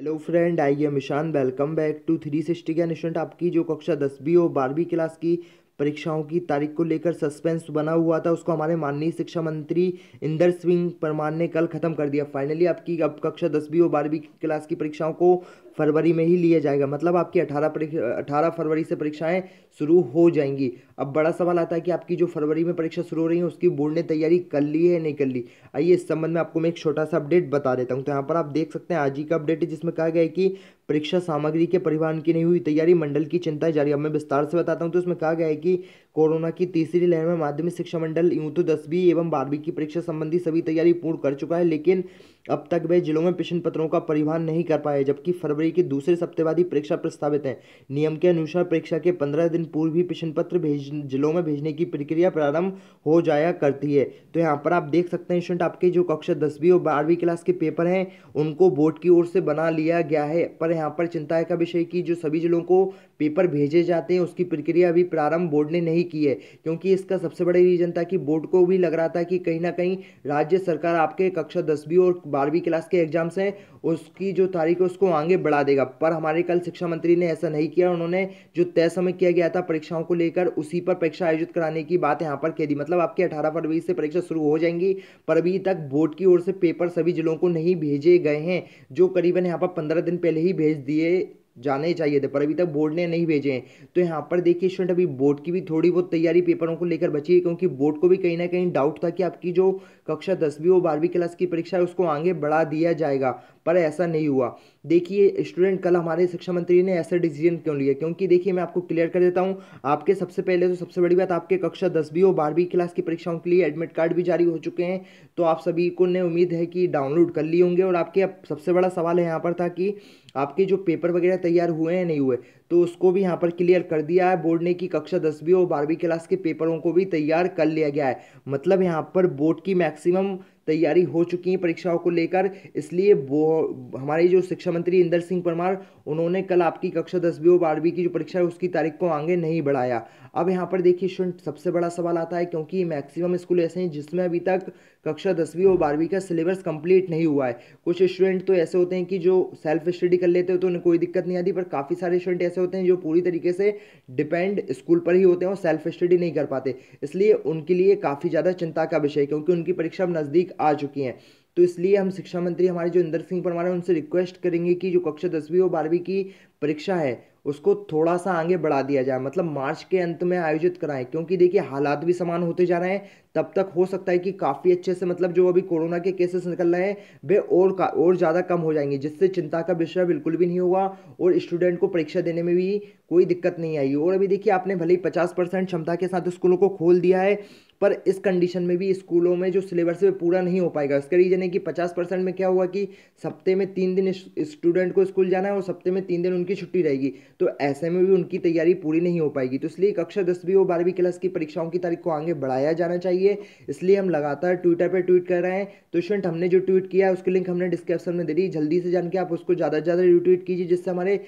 Hello friend I am Ishaan welcome back to three sixty के student आपकी जो कक्षा दसवीं और बारहवीं क्लास की परीक्षाओं की तारीख को लेकर सस्पेंस बना हुआ था, उसको हमारे माननीय शिक्षा मंत्री इंदर सिंह परमार ने कल खत्म कर दिया। फाइनली आपकी अब कक्षा दसवीं और बारहवीं क्लास की परीक्षाओं को फरवरी में ही लिया जाएगा। मतलब आपकी अठारह परीक्षा, अठारह फरवरी से परीक्षाएँ शुरू हो जाएँगी। अब बड़ा सवाल आता है कि आपकी जो फरवरी में परीक्षा शुरू हो रही है, उसकी बोर्ड ने तैयारी कर ली है नहीं कर ली? आइए इस संबंध में आपको मैं एक छोटा सा अपडेट बता देता हूँ। तो यहाँ पर आप देख सकते हैं, आज ही का अपडेट है, जिसमें कहा गया है कि परीक्षा सामग्री के परिवहन की नहीं हुई तैयारी, मंडल की चिंता जारी अब मैं विस्तार से बताता हूँ तो उसमें कहा गया है कि कोरोना की तीसरी लहर में माध्यमिक शिक्षा मंडल, यूँ तो दसवीं एवं बारहवीं की परीक्षा संबंधी सभी तैयारी पूर्ण कर चुका है, लेकिन अब तक वे जिलों में प्रश्न पत्रों का परिवहन नहीं कर पाए, जबकि फरवरी के दूसरे सप्ताहवादी परीक्षा प्रस्तावित है। नियम के अनुसार परीक्षा के पंद्रह दिन पूर्व ही प्रश्न पत्र भेज, जिलों में भेजने की प्रक्रिया प्रारंभ हो जाया करती है। तो यहाँ पर आप देख सकते हैं, स्टूडेंट, आपके जो कक्षा दसवीं और बारहवीं क्लास के पेपर हैं, उनको बोर्ड की ओर से बना लिया गया है, पर यहाँ पर चिंता का विषय की जो सभी जिलों को पेपर भेजे जाते हैं, उसकी प्रक्रिया अभी प्रारंभ बोर्ड ने नहीं की है, क्योंकि इसका सबसे बड़ा रीजन था कि बोर्ड को भी लग रहा था कि कहीं ना कहीं राज्य सरकार आपके कक्षा दसवीं और बारहवीं क्लास के एग्ज़ाम्स हैं, उसकी जो तारीख है उसको आगे बढ़ा देगा। पर हमारे कल शिक्षा मंत्री ने ऐसा नहीं किया, उन्होंने जो तय समय किया गया था परीक्षाओं को लेकर, उसी पर परीक्षा आयोजित कराने की बात यहाँ पर कह दी। मतलब आपकी अठारह फरवरी से परीक्षा शुरू हो जाएँगी, पर अभी तक बोर्ड की ओर से पेपर सभी जिलों को नहीं भेजे गए हैं, जो करीबन यहाँ पर पंद्रह दिन पहले ही भेज दिए जाने ही चाहिए थे, पर अभी तक बोर्ड ने नहीं भेजे हैं। तो यहाँ पर देखिए स्टूडेंट अभी बोर्ड की भी थोड़ी बहुत तैयारी पेपरों को लेकर बची है, क्योंकि बोर्ड को भी कहीं ना कहीं डाउट था कि आपकी जो कक्षा दसवीं और बारहवीं क्लास की परीक्षा है, उसको आगे बढ़ा दिया जाएगा, पर ऐसा नहीं हुआ। देखिए स्टूडेंट कल हमारे शिक्षा मंत्री ने ऐसा डिसीज़न क्यों लिया? क्योंकि देखिए मैं आपको क्लियर कर देता हूँ, आपके सबसे पहले तो सबसे बड़ी बात, आपके कक्षा दसवीं और बारहवीं क्लास की परीक्षाओं के लिए एडमिट कार्ड भी जारी हो चुके हैं तो आप सभी को ने उम्मीद है कि डाउनलोड कर लिए होंगे, और आपके सबसे बड़ा सवाल है यहाँ पर था कि आपके जो पेपर वगैरह तैयार हुए हैं, नहीं हुए तो उसको भी यहाँ पर क्लियर कर दिया है। बोर्ड ने कि कक्षा दसवीं और बारहवीं क्लास के पेपरों को भी तैयार कर लिया गया है। मतलब यहाँ पर बोर्ड की मैक्सिमम तैयारी हो चुकी है परीक्षाओं को लेकर। इसलिए वो, हमारे जो शिक्षा मंत्री इंदर सिंह परमार, उन्होंने कल आपकी कक्षा दसवीं और बारहवीं की जो परीक्षा है, उसकी तारीख को आगे नहीं बढ़ाया। अब यहाँ पर देखिए स्टूडेंट, सबसे बड़ा सवाल आता है क्योंकि मैक्सिमम स्कूल ऐसे हैं जिसमें अभी तक कक्षा दसवीं और बारहवीं का सिलेबस कंप्लीट नहीं हुआ है। कुछ स्टूडेंट तो ऐसे होते हैं कि जो सेल्फ स्टडी कर लेते हो तो उन्हें कोई दिक्कत नहीं आती, पर काफ़ी सारे स्टूडेंट ऐसे होते हैं जो पूरी तरीके से डिपेंड स्कूल पर ही होते हैं और सेल्फ स्टडी नहीं कर पाते। इसलिए उनके लिए काफ़ी ज़्यादा चिंता का विषय क्योंकि उनकी परीक्षा अब नज़दीक आ चुकी हैं। तो इसलिए हम शिक्षा मंत्री हमारे जो इंदर सिंह परमार हैं, उनसे रिक्वेस्ट करेंगे कि जो कक्षा दसवीं और बारहवीं की परीक्षा है, उसको थोड़ा सा आगे बढ़ा दिया जाए मतलब मार्च के अंत में आयोजित कराएँ। क्योंकि देखिए, हालात भी समान होते जा रहे हैं, तब तक हो सकता है कि काफ़ी अच्छे से मतलब जो अभी कोरोना के केसेस निकल रहे हैं, वे और का, और ज़्यादा कम हो जाएँगे, जिससे चिंता का विषय बिल्कुल भी नहीं होगा और स्टूडेंट को परीक्षा देने में भी कोई दिक्कत नहीं आएगी और अभी देखिए, आपने भले ही पचास क्षमता के साथ स्कूलों को खोल दिया है पर इस कंडीशन में भी स्कूलों में जो सिलेबस है पूरा नहीं हो पाएगा। इसका रीज़न है कि पचास परसेंट में क्या हुआ कि सप्ते में तीन दिन स्टूडेंट को स्कूल जाना है और सप्ते में तीन दिन उनकी छुट्टी रहेगी। तो ऐसे में भी उनकी तैयारी पूरी नहीं हो पाएगी। तो इसलिए कक्षा दसवीं और बारहवीं क्लास की परीक्षाओं की तारीख को आगे बढ़ाया जाना चाहिए। इसलिए हम लगातार ट्विटर पर ट्वीट कर रहे हैं। तो स्टूडेंट हमने जो ट्वीट किया है, उसकी लिंक हमने डिस्क्रिप्शन में दे दी। जल्दी से जान के आप उसको ज़्यादा से ज़्यादा रिट्वीट कीजिए, जिससे हमारे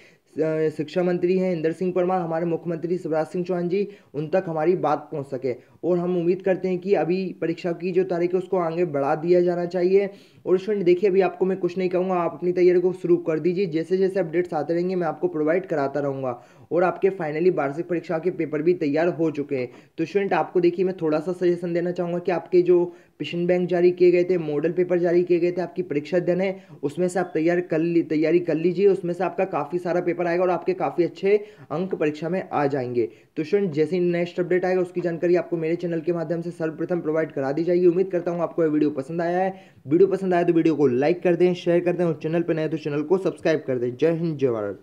शिक्षा मंत्री हैं इंदर सिंह परमार, हमारे मुख्यमंत्री शिवराज सिंह चौहान जी, उन तक हमारी बात पहुँच सके। और हम उम्मीद करते हैं कि अभी परीक्षा की जो तारीख है उसको आगे बढ़ा दिया जाना चाहिए। और स्टूडेंट, देखिए, अभी आपको मैं कुछ नहीं कहूँगा, आप अपनी तैयारी को शुरू कर दीजिए। जैसे जैसे अपडेट्स आते रहेंगे, मैं आपको प्रोवाइड कराता रहूँगा। और आपके फाइनली वार्षिक परीक्षा के पेपर भी तैयार हो चुके हैं। तो स्टूडेंट, आपको देखिए, मैं थोड़ा सा सजेशन देना चाहूँगा कि आपके जो पिशन बैंक जारी किए गए थे मॉडल पेपर जारी किए गए थे, आपकी परीक्षा अध्ययन है, उसमें से आप तैयार कर ली, तैयारी कर लीजिए। उसमें से आपका काफ़ी सारा पेपर आएगा और आपके काफ़ी अच्छे अंक परीक्षा में आ जाएँगे। तो स्टूडेंट, जैसे नेक्स्ट अपडेट आएगा, उसकी जानकारी आपको मेरे चैनल के माध्यम से सर्वप्रथम प्रोवाइड करा दी जाएगी। उम्मीद करता हूँ आपको यह वीडियो पसंद आया है। वीडियो पसंद आया तो वीडियो को लाइक कर दें शेयर कर दें और चैनल पर नए तो चैनल को सब्सक्राइब कर दें। जय हिंद, जय भारत।